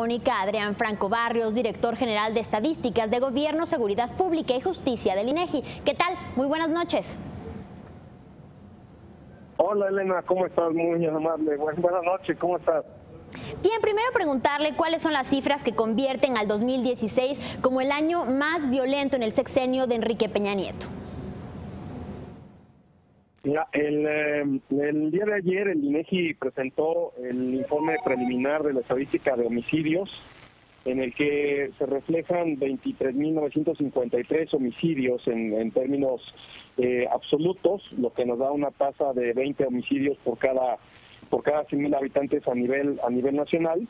Mónica Adrián Franco Barrios, director general de Estadísticas de Gobierno, Seguridad Pública y Justicia del INEGI. ¿Qué tal? Muy buenas noches. Hola Elena, ¿cómo estás? Muy amable. Buenas noches, ¿cómo estás? Bien, primero preguntarle cuáles son las cifras que convierten al 2016 como el año más violento en el sexenio de Enrique Peña Nieto. Mira, el, eh, el, día de ayer el INEGI presentó el informe preliminar de la estadística de homicidios, en el que se reflejan 23.953 homicidios en, en términos eh, absolutos, lo que nos da una tasa de 20 homicidios por cada por cada 100.000 habitantes a nivel a nivel nacional.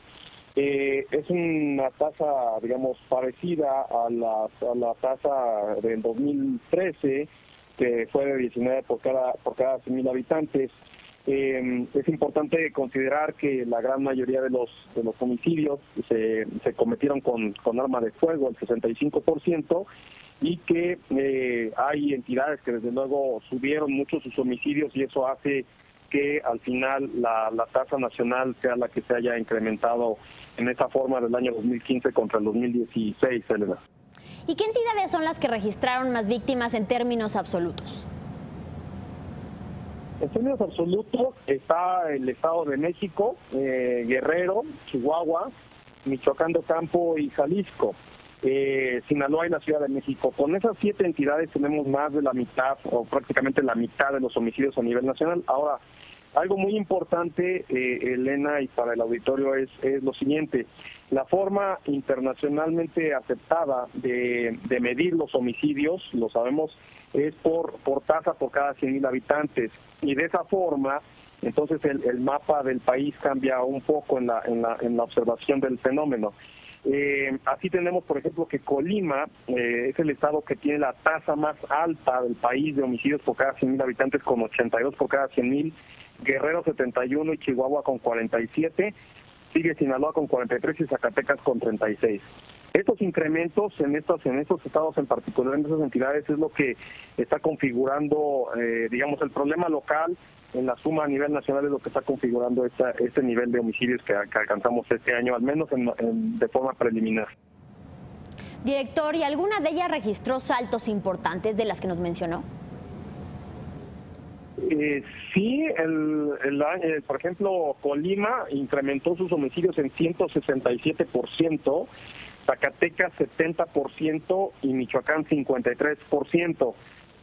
Eh, es una tasa, digamos, parecida a la, a la tasa del 2013 que fue de 19 por cada por cada 100.000 habitantes. Eh, es importante considerar que la gran mayoría de los de los homicidios se, se cometieron con, con arma de fuego, el 65%, y que eh, hay entidades que desde luego subieron mucho sus homicidios y eso hace que al final la, la tasa nacional sea la que se haya incrementado en esa forma del año 2015 contra el 2016, Elena. ¿Y qué entidades son las que registraron más víctimas en términos absolutos? En términos absolutos está el Estado de México, eh, Guerrero, Chihuahua, Michoacán de Campo y Jalisco. Eh, Sinaloa y la Ciudad de México. Con esas siete entidades tenemos más de la mitad o prácticamente la mitad de los homicidios a nivel nacional. Ahora, algo muy importante, eh, Elena, y para el auditorio es, es lo siguiente. La forma internacionalmente aceptada de, de medir los homicidios, lo sabemos, es por, por tasa por cada 100.000 habitantes. Y de esa forma, entonces el, mapa del país cambia un poco en la, en la, en la observación del fenómeno. Eh, así tenemos, por ejemplo, que Colima eh, es el estado que tiene la tasa más alta del país de homicidios por cada 100.000 habitantes, con 82 por cada 100.000, Guerrero 71 y Chihuahua con 47, sigue Sinaloa con 43 y Zacatecas con 36. Estos incrementos en estos en estos estados en particular en esas entidades es lo que está configurando, eh, digamos, el problema local en la suma a nivel nacional es lo que está configurando este nivel de homicidios que, alcanzamos este año, al menos en, en, de forma preliminar. Director, ¿y alguna de ellas registró saltos importantes de las que nos mencionó? Eh, sí, el, el, eh, por ejemplo, Colima incrementó sus homicidios en 167%, Zacatecas 70% y Michoacán 53%.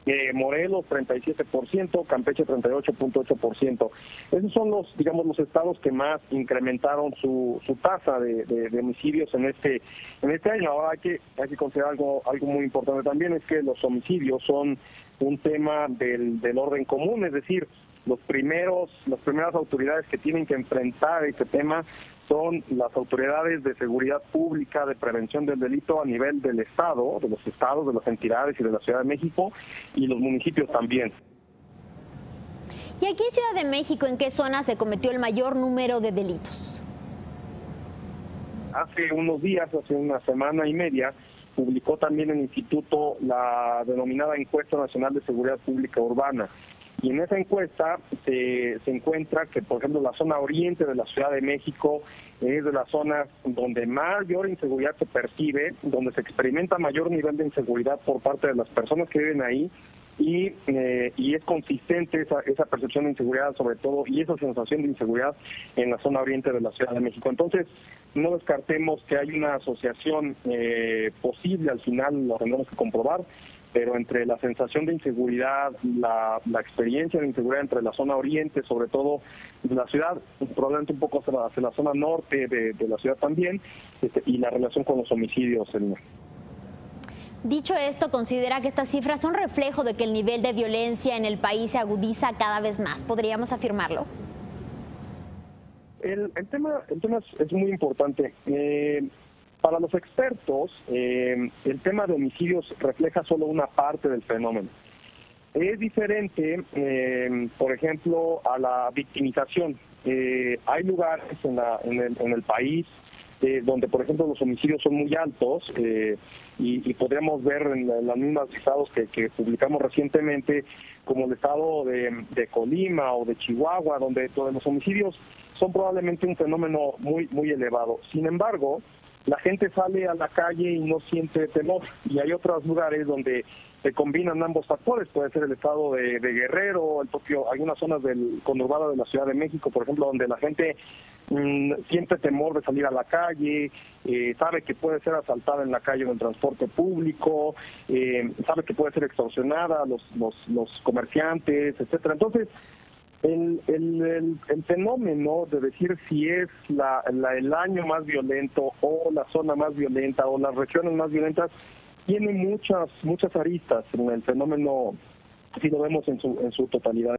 Eh, Morelos 37%, Campeche 38.8%. Esos son los, digamos, los estados que más incrementaron su, su tasa de, de, homicidios en este en este año. Ahora hay que hay que considerar algo algo muy importante también es que los homicidios son un tema del, del orden común, es decir, los primeros las primeras autoridades que tienen que enfrentar este tema son las autoridades de seguridad pública, de prevención del delito a nivel del Estado, de los estados, de las entidades y de la Ciudad de México y los municipios también. ¿Y aquí en Ciudad de México en qué zona se cometió el mayor número de delitos? Hace unos días, hace una semana y media, publicó también el instituto la denominada Encuesta Nacional de Seguridad Pública Urbana. Y en esa encuesta se, se, encuentra que, por ejemplo, la zona oriente de la Ciudad de México es de las zonas donde mayor inseguridad se percibe, donde se experimenta mayor nivel de inseguridad por parte de las personas que viven ahí y, eh, y es consistente esa, esa percepción de inseguridad sobre todo y esa sensación de inseguridad en la zona oriente de la Ciudad de México. Entonces, no descartemos que hay una asociación eh, posible, al final lo tendremos que comprobar, pero entre la sensación de inseguridad, la, la, experiencia de inseguridad entre la zona oriente, sobre todo de la ciudad, probablemente un poco hacia la, la zona norte de, de, la ciudad también, este, y la relación con los homicidios. En... Dicho esto, ¿considera que estas cifras son reflejo de que el nivel de violencia en el país se agudiza cada vez más? ¿Podríamos afirmarlo? El, tema, es, muy importante. Eh, para los expertos, eh, el tema de homicidios refleja solo una parte del fenómeno. Es diferente, eh, por ejemplo, a la victimización. Hay lugares en el país eh, donde, por ejemplo, los homicidios son muy altos eh, y, podríamos ver en, los mismos estados que, publicamos recientemente, como el estado de, de, Colima o de Chihuahua, donde, donde los homicidios son probablemente un fenómeno muy, muy elevado. Sin embargo, la gente sale a la calle y no siente temor. Y hay otros lugares donde se combinan ambos factores. Puede ser el estado de, Guerrero, el propio, algunas zonas del conurbado de la Ciudad de México, por ejemplo, donde la gente mm, siente temor de salir a la calle, eh, sabe que puede ser asaltada en la calle o en transporte público, eh, sabe que puede ser extorsionada los, los, los comerciantes, etcétera. Entonces, el, el, el, fenómeno de decir si es la, el año más violento o la zona más violenta o las regiones más violentas tiene muchas muchas aristas en el fenómeno si lo vemos en su, en su totalidad.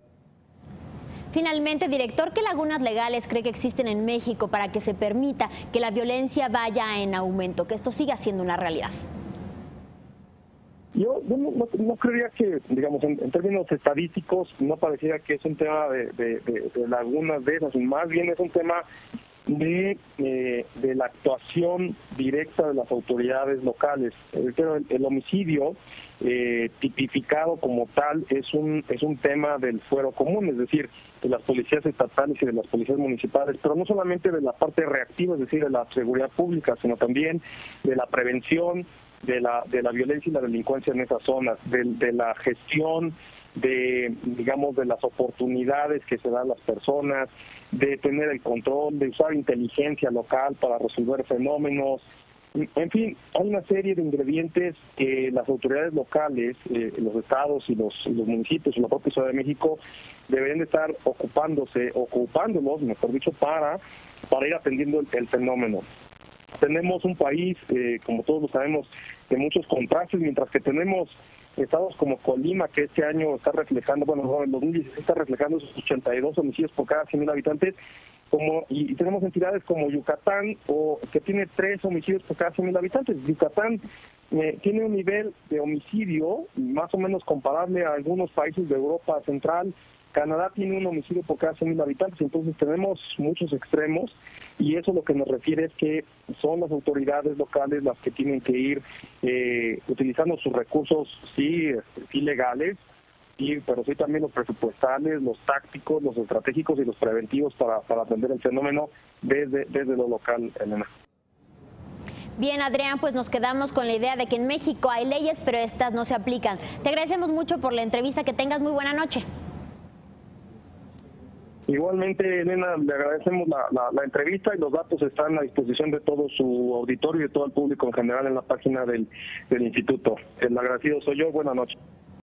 Finalmente, director, ¿qué lagunas legales cree que existen en México para que se permita que la violencia vaya en aumento, que esto siga siendo una realidad? Yo, no, creería que, digamos, en, términos estadísticos, no pareciera que es un tema de, de, lagunas de esas, más bien es un tema de, eh, de la actuación directa de las autoridades locales. El, homicidio eh, tipificado como tal es un es un tema del fuero común, es decir, de las policías estatales y de las policías municipales, pero no solamente de la parte reactiva, es decir, de la seguridad pública, sino también de la prevención, de la, de la violencia y la delincuencia en esas zonas, de, la gestión de, digamos, de las oportunidades que se dan a las personas, de tener el control, de usar inteligencia local para resolver fenómenos. En fin, hay una serie de ingredientes que las autoridades locales, eh, los estados y los, los municipios y la propia Ciudad de México deberían de estar ocupándose, ocupándolos, mejor dicho, para, para ir atendiendo el fenómeno. Tenemos un país, eh, como todos lo sabemos, de muchos contrastes, mientras que tenemos estados como Colima, que este año está reflejando, bueno, en 2016 está reflejando esos 82 homicidios por cada 100.000 habitantes, como y, tenemos entidades como Yucatán, o que tiene tres homicidios por cada 100.000 habitantes. Yucatán eh, tiene un nivel de homicidio más o menos comparable a algunos países de Europa Central, Canadá tiene un homicidio por cada 100.000 habitantes, entonces tenemos muchos extremos y eso lo que nos refiere es que son las autoridades locales las que tienen que ir eh, utilizando sus recursos, sí, sí legales, pero sí también los presupuestales, los tácticos, los estratégicos y los preventivos para, atender el fenómeno desde, desde lo local, Elena. Bien, Adrián, pues nos quedamos con la idea de que en México hay leyes, pero estas no se aplican. Te agradecemos mucho por la entrevista, que tengas muy buena noche. Igualmente, Elena, le agradecemos la, entrevista y los datos están a disposición de todo su auditorio y de todo el público en general en la página del, del instituto. El agradecido soy yo. Buenas noches.